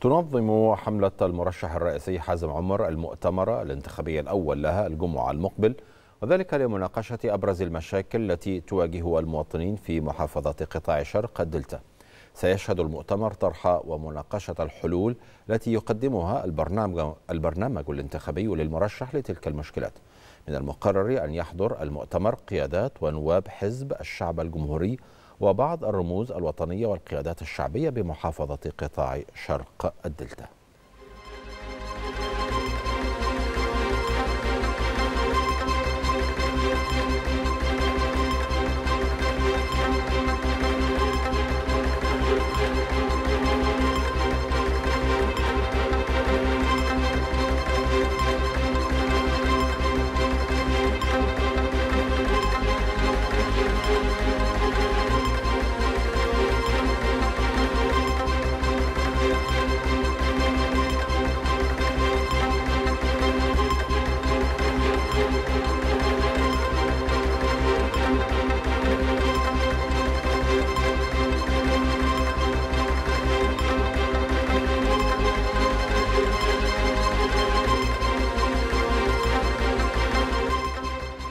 تنظم حملة المرشح الرئيسي حازم عمر المؤتمر الانتخابي الأول لها الجمعة المقبل وذلك لمناقشة أبرز المشاكل التي تواجه المواطنين في محافظة قطاع شرق الدلتا. سيشهد المؤتمر طرح ومناقشة الحلول التي يقدمها البرنامج, البرنامج الانتخابي للمرشح لتلك المشكلات. من المقرر أن يحضر المؤتمر قيادات ونواب حزب الشعب الجمهوري وبعض الرموز الوطنية والقيادات الشعبية بمحافظة قطاع شرق الدلتا.